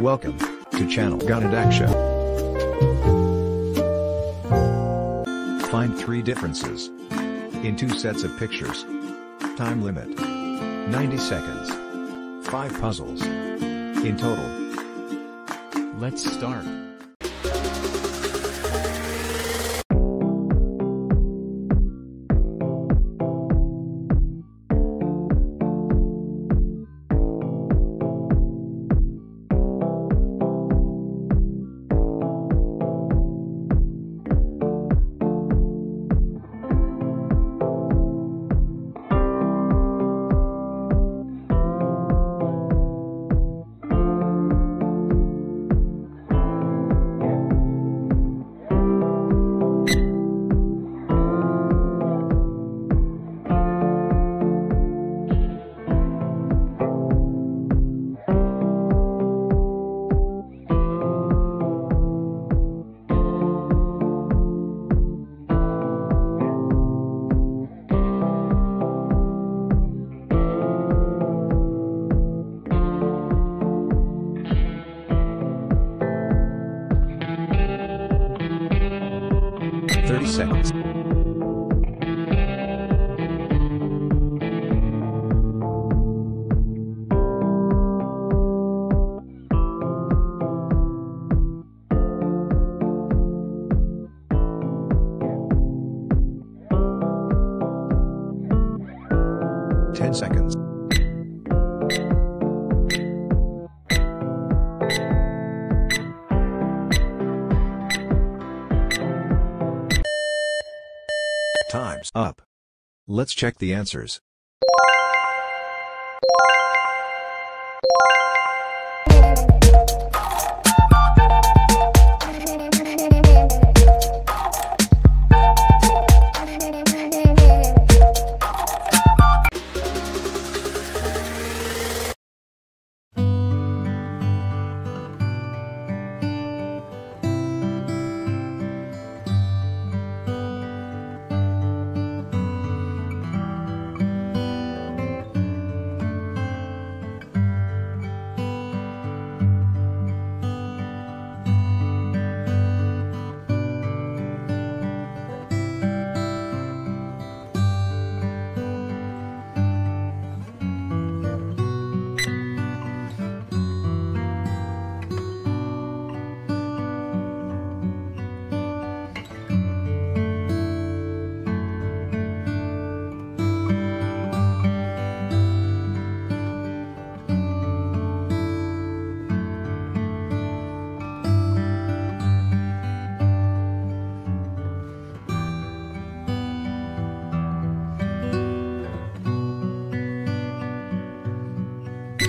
Welcome to channel Ganadaksha. Find three differences in two sets of pictures. Time limit 90 seconds. Five puzzles in total. Let's start. Thirty. Ten seconds. Up. Let's check the answers.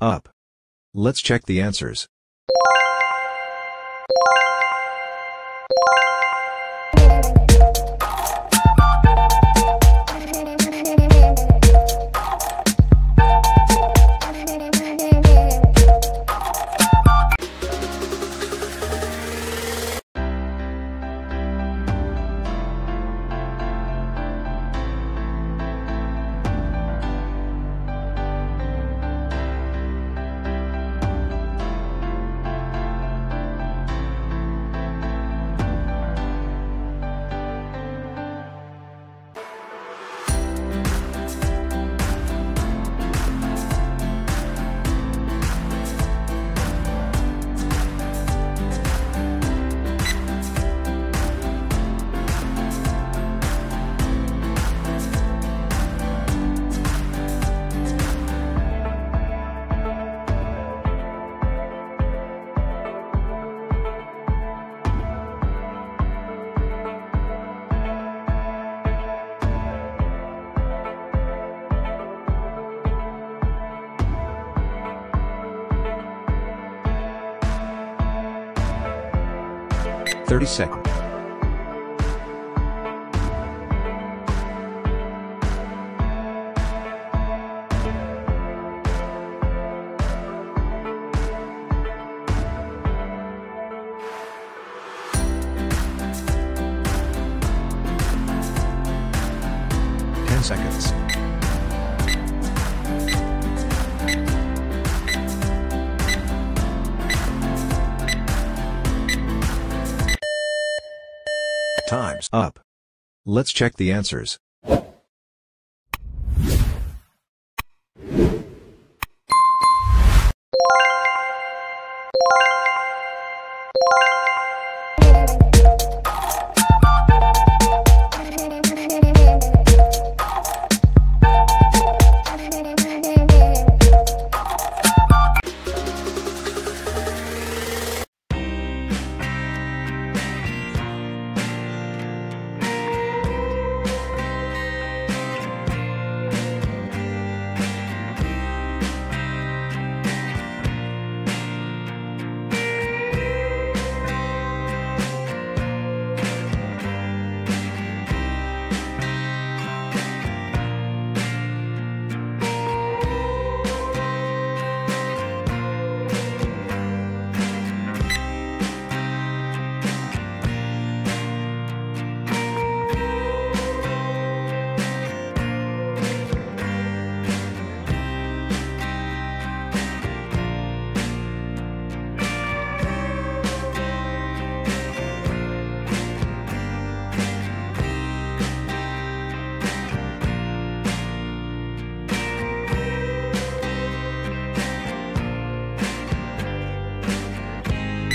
Up. Let's check the answers. 30 seconds. Ten seconds. Up. Let's check the answers.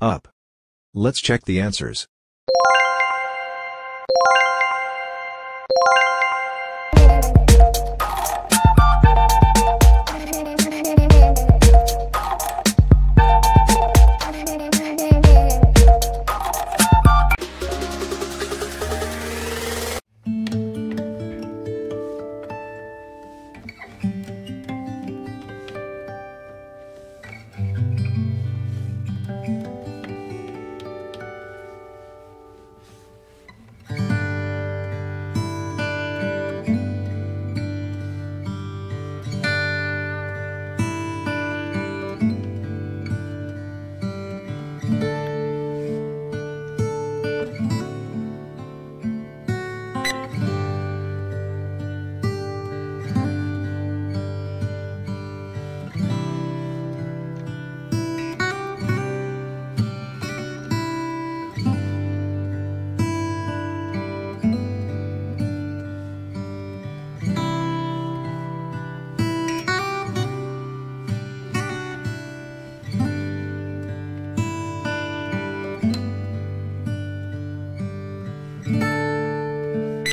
Up. Let's check the answers.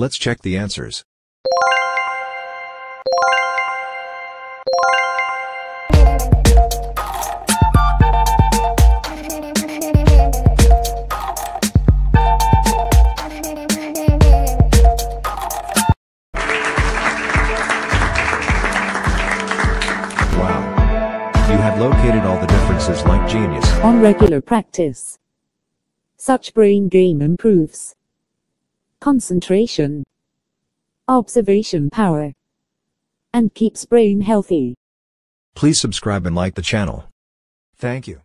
Let's check the answers. Wow. You have located all the differences like genius. on regular practice. Such brain game improves concentration, observation power, and keeps brain healthy. Please subscribe and like the channel. Thank you.